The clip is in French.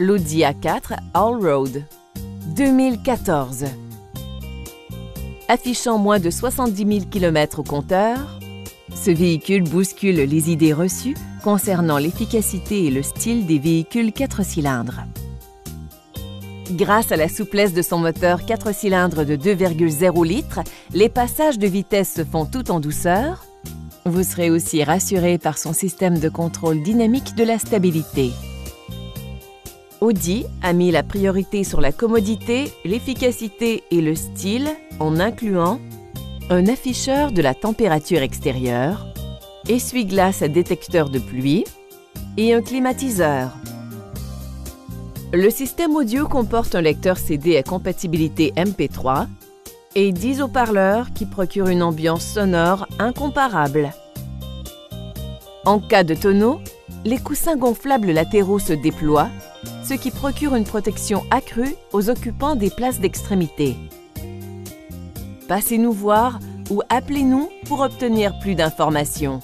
l'Audi A4 Allroad 2014. Affichant moins de 70 000 km au compteur, ce véhicule bouscule les idées reçues concernant l'efficacité et le style des véhicules 4 cylindres. Grâce à la souplesse de son moteur 4 cylindres de 2,0 litres, les passages de vitesse se font tout en douceur. Vous serez aussi rassuré par son système de contrôle dynamique de la stabilité. Audi a mis la priorité sur la commodité, l'efficacité et le style en incluant un afficheur de la température extérieure, essuie-glace à détecteur de pluie et un climatiseur. Le système audio comporte un lecteur CD à compatibilité MP3 et 10 haut-parleurs qui procurent une ambiance sonore incomparable. En cas de tonneau, les coussins gonflables latéraux se déploient, ce qui procure une protection accrue aux occupants des places d'extrémité. Passez-nous voir ou appelez-nous pour obtenir plus d'informations.